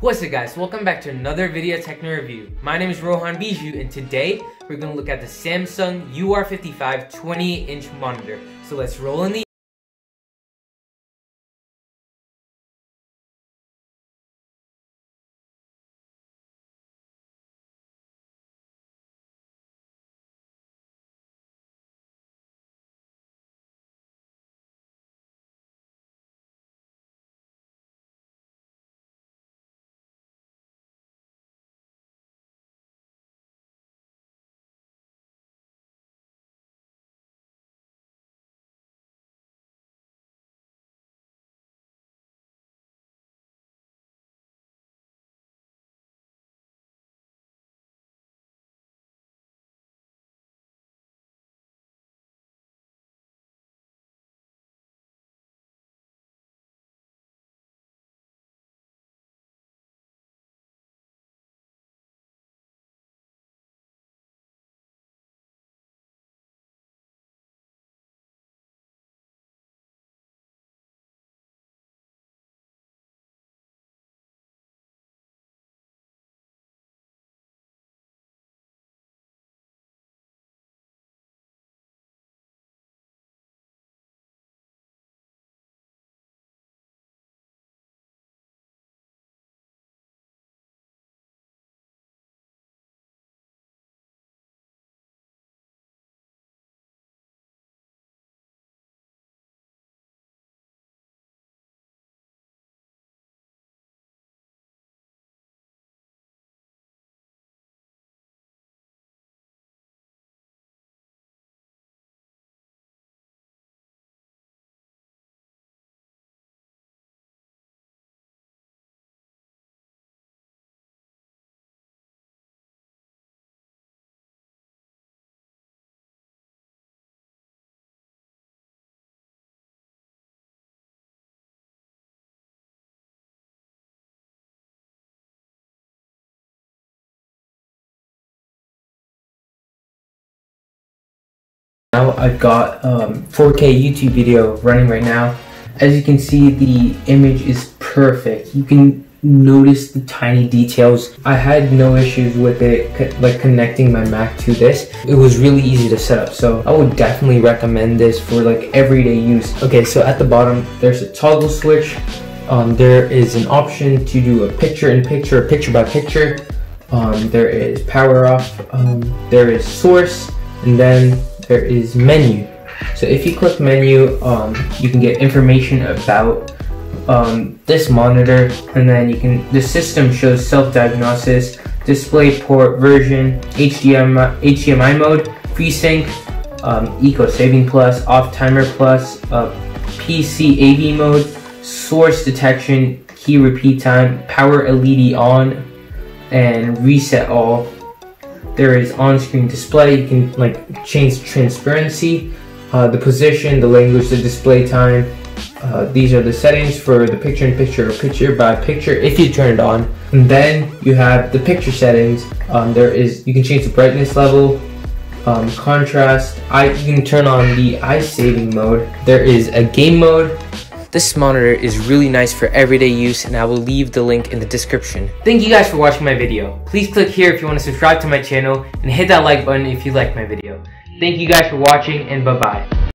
What's up guys, welcome back to another video techno review. My name is Rohan Biju and today we're going to look at the Samsung UR55 28 inch monitor. So let's roll in the Now I've got um, 4K YouTube video running right now. As you can see, the image is perfect. You can notice the tiny details. I had no issues with it, like connecting my Mac to this. It was really easy to set up, so I would definitely recommend this for like everyday use. Okay, so at the bottom, there's a toggle switch. Um, there is an option to do a picture-in-picture, picture by picture. Um, there is power off, um, there is source, and then there is menu. So if you click menu, um, you can get information about um, this monitor and then you can, the system shows self-diagnosis, display port version, HDMI, HDMI mode, FreeSync, um, Eco Saving Plus, Off Timer Plus, uh, PC AV mode, source detection, key repeat time, power LED on, and reset all there is on-screen display. You can like change transparency, uh, the position, the language, the display time. Uh, these are the settings for the picture-in-picture or picture-by-picture if you turn it on. And then you have the picture settings. Um, there is you can change the brightness level, um, contrast. I you can turn on the eye saving mode. There is a game mode this monitor is really nice for everyday use and I will leave the link in the description. Thank you guys for watching my video. Please click here if you want to subscribe to my channel and hit that like button if you like my video. Thank you guys for watching and bye bye.